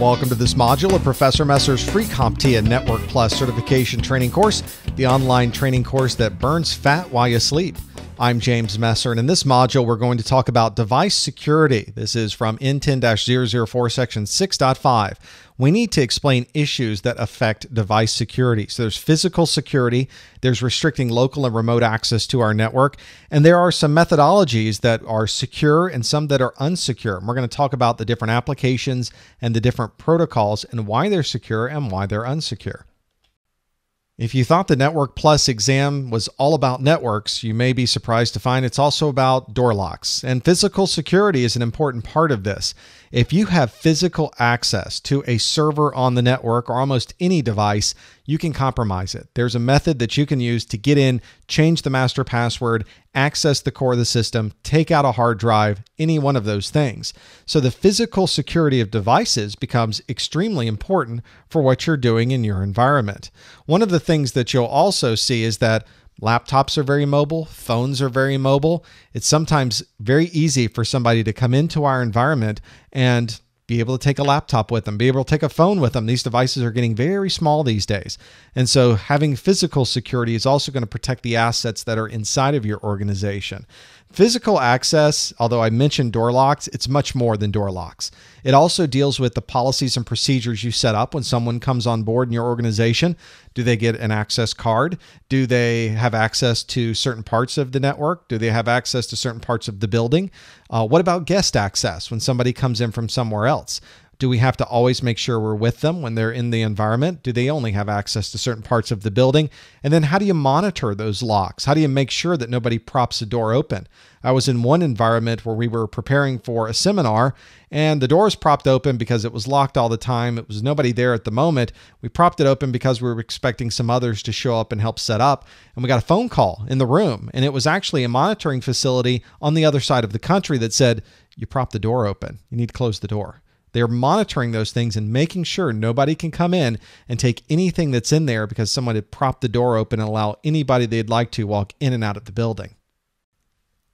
Welcome to this module of Professor Messer's free CompTIA Network Plus certification training course, the online training course that burns fat while you sleep. I'm James Messer, and in this module, we're going to talk about device security. This is from N10 004, section 6.5 we need to explain issues that affect device security. So there's physical security, there's restricting local and remote access to our network, and there are some methodologies that are secure and some that are unsecure. And we're going to talk about the different applications and the different protocols and why they're secure and why they're unsecure. If you thought the Network Plus exam was all about networks, you may be surprised to find it's also about door locks. And physical security is an important part of this. If you have physical access to a server on the network or almost any device, you can compromise it. There's a method that you can use to get in, change the master password, access the core of the system, take out a hard drive, any one of those things. So the physical security of devices becomes extremely important for what you're doing in your environment. One of the things that you'll also see is that Laptops are very mobile, phones are very mobile. It's sometimes very easy for somebody to come into our environment and be able to take a laptop with them, be able to take a phone with them. These devices are getting very small these days. And so having physical security is also going to protect the assets that are inside of your organization. Physical access, although I mentioned door locks, it's much more than door locks. It also deals with the policies and procedures you set up when someone comes on board in your organization. Do they get an access card? Do they have access to certain parts of the network? Do they have access to certain parts of the building? Uh, what about guest access when somebody comes in from somewhere else? Do we have to always make sure we're with them when they're in the environment? Do they only have access to certain parts of the building? And then how do you monitor those locks? How do you make sure that nobody props the door open? I was in one environment where we were preparing for a seminar and the door was propped open because it was locked all the time. It was nobody there at the moment. We propped it open because we were expecting some others to show up and help set up. And we got a phone call in the room and it was actually a monitoring facility on the other side of the country that said, You propped the door open. You need to close the door. They're monitoring those things and making sure nobody can come in and take anything that's in there because someone had propped the door open and allow anybody they'd like to walk in and out of the building.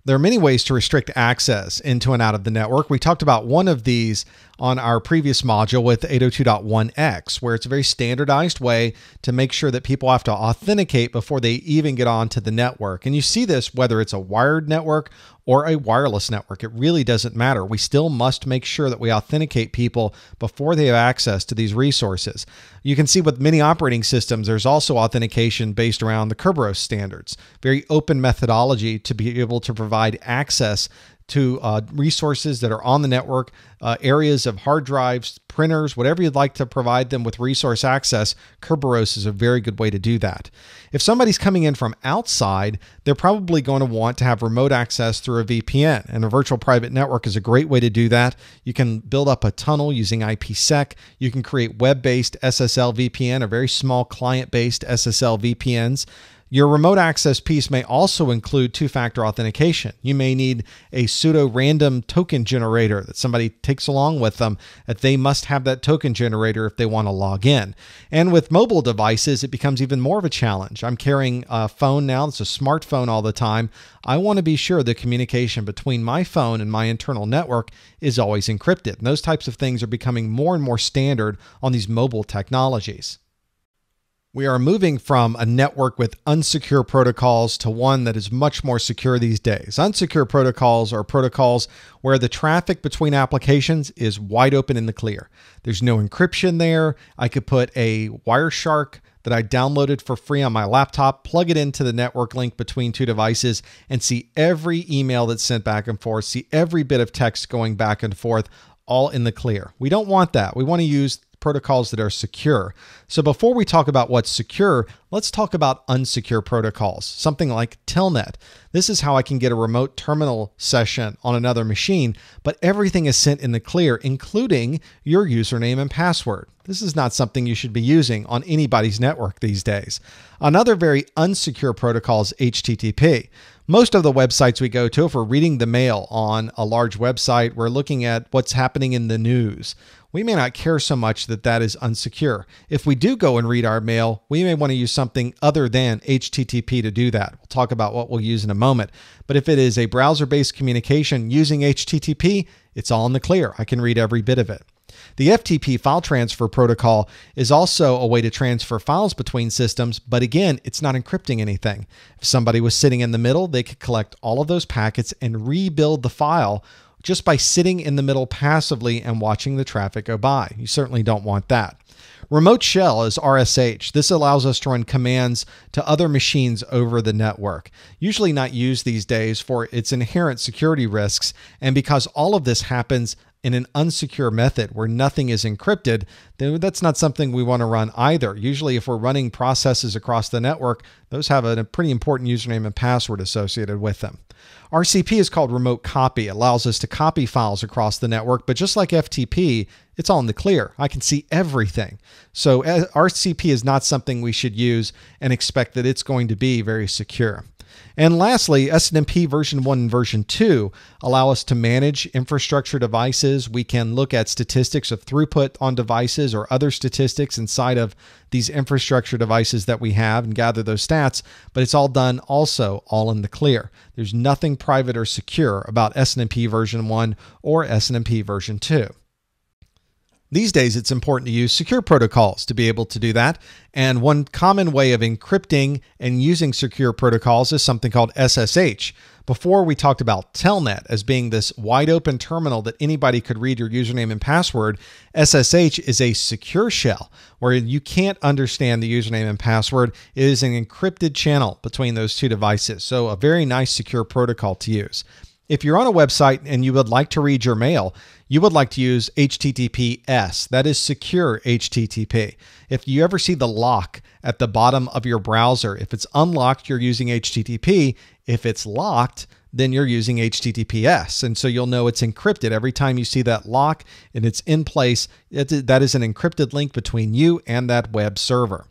There are many ways to restrict access into and out of the network. We talked about one of these on our previous module with 802.1x, where it's a very standardized way to make sure that people have to authenticate before they even get onto the network. And you see this whether it's a wired network or a wireless network. It really doesn't matter. We still must make sure that we authenticate people before they have access to these resources. You can see with many operating systems, there's also authentication based around the Kerberos standards, very open methodology to be able to provide access to uh, resources that are on the network, uh, areas of hard drives, printers, whatever you'd like to provide them with resource access, Kerberos is a very good way to do that. If somebody's coming in from outside, they're probably going to want to have remote access through a VPN, and a virtual private network is a great way to do that. You can build up a tunnel using IPsec. You can create web based SSL VPN or very small client based SSL VPNs. Your remote access piece may also include two factor authentication. You may need a pseudo random token generator that somebody takes along with them, that they must have that token generator if they want to log in. And with mobile devices, it becomes even more of a challenge. I'm carrying a phone now, it's a smartphone all the time. I want to be sure the communication between my phone and my internal network is always encrypted. And those types of things are becoming more and more standard on these mobile technologies. We are moving from a network with unsecure protocols to one that is much more secure these days. Unsecure protocols are protocols where the traffic between applications is wide open in the clear. There's no encryption there. I could put a Wireshark that I downloaded for free on my laptop, plug it into the network link between two devices, and see every email that's sent back and forth, see every bit of text going back and forth, all in the clear. We don't want that. We want to use protocols that are secure. So before we talk about what's secure, let's talk about unsecure protocols, something like Telnet. This is how I can get a remote terminal session on another machine, but everything is sent in the clear, including your username and password. This is not something you should be using on anybody's network these days. Another very unsecure protocol is HTTP. Most of the websites we go to, if we're reading the mail on a large website, we're looking at what's happening in the news we may not care so much that that is unsecure. If we do go and read our mail, we may want to use something other than HTTP to do that. We'll talk about what we'll use in a moment. But if it is a browser based communication using HTTP, it's all in the clear. I can read every bit of it. The FTP file transfer protocol is also a way to transfer files between systems, but again, it's not encrypting anything. If somebody was sitting in the middle, they could collect all of those packets and rebuild the file just by sitting in the middle passively and watching the traffic go by. You certainly don't want that. Remote shell is RSH. This allows us to run commands to other machines over the network. Usually not used these days for its inherent security risks, and because all of this happens in an unsecure method where nothing is encrypted, then that's not something we want to run either. Usually, if we're running processes across the network, those have a, pretty important username and password associated with them. RCP is called remote copy. It allows us to copy files across the network, but just like FTP, it's all in the clear. I can see everything. So uh, RCP is not something we should use and expect that it's going to be very secure. And lastly, SNMP version 1 and version 2 allow us to manage infrastructure devices. We can look at statistics of throughput on devices or other statistics inside of these infrastructure devices that we have and gather those stats, but it's all done also all in the clear. There's nothing private or secure about SNMP version 1 or SNMP version 2. These days, it's important to use secure protocols to be able to do that. And one common way of encrypting and using secure protocols is something called SSH. Before, we talked about Telnet as being this wide open terminal that anybody could read your username and password. SSH is a secure shell where you can't understand the username and password. It is an encrypted channel between those two devices. So, a very nice secure protocol to use. If you're on a website and you would like to read your mail, you would like to use HTTPS. That is secure HTTP. If you ever see the lock at the bottom of your browser, if it's unlocked, you're using HTTP. If it's locked, then you're using HTTPS. And so you'll know it's encrypted every time you see that lock and it's in place. That is an encrypted link between you and that web server.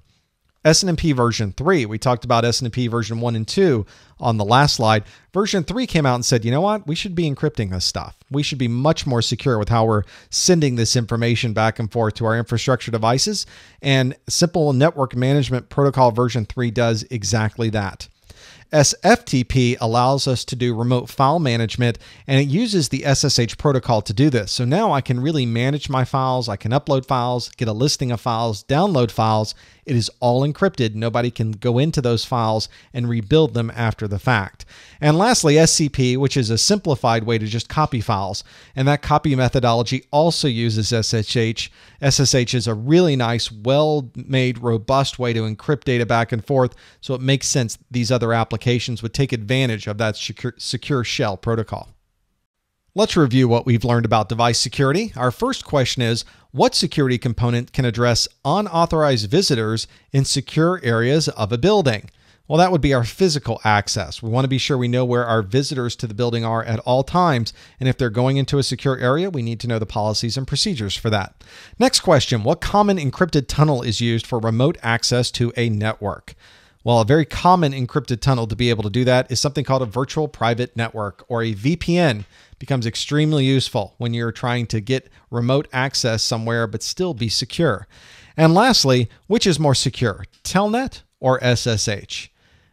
SNMP version 3, we talked about SNMP version 1 and 2 on the last slide. Version 3 came out and said, you know what? We should be encrypting this stuff. We should be much more secure with how we're sending this information back and forth to our infrastructure devices. And Simple Network Management Protocol version 3 does exactly that. SFTP allows us to do remote file management and it uses the SSH protocol to do this. So now I can really manage my files. I can upload files, get a listing of files, download files. It is all encrypted. Nobody can go into those files and rebuild them after the fact. And lastly, SCP, which is a simplified way to just copy files. And that copy methodology also uses SSH. SSH is a really nice, well made, robust way to encrypt data back and forth. So it makes sense these other applications would take advantage of that secure, secure shell protocol. Let's review what we've learned about device security. Our first question is What security component can address unauthorized visitors in secure areas of a building? Well, that would be our physical access. We want to be sure we know where our visitors to the building are at all times. And if they're going into a secure area, we need to know the policies and procedures for that. Next question What common encrypted tunnel is used for remote access to a network? Well, a very common encrypted tunnel to be able to do that is something called a virtual private network or a VPN becomes extremely useful when you're trying to get remote access somewhere but still be secure. And lastly, which is more secure, Telnet or SSH?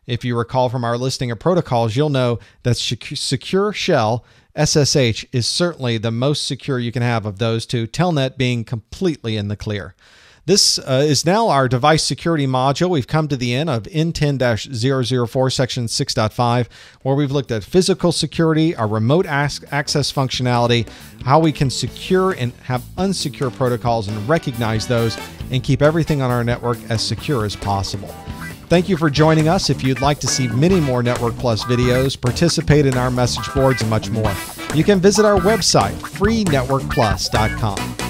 If you recall from our listing of protocols, you'll know that Secure Shell SSH is certainly the most secure you can have of those two, Telnet being completely in the clear. This uh, is now our device security module. We've come to the end of N10-004 section 6.5 where we've looked at physical security, our remote access functionality, how we can secure and have unsecure protocols and recognize those and keep everything on our network as secure as possible. Thank you for joining us. If you'd like to see many more Network Plus videos, participate in our message boards, and much more, you can visit our website, freenetworkplus.com.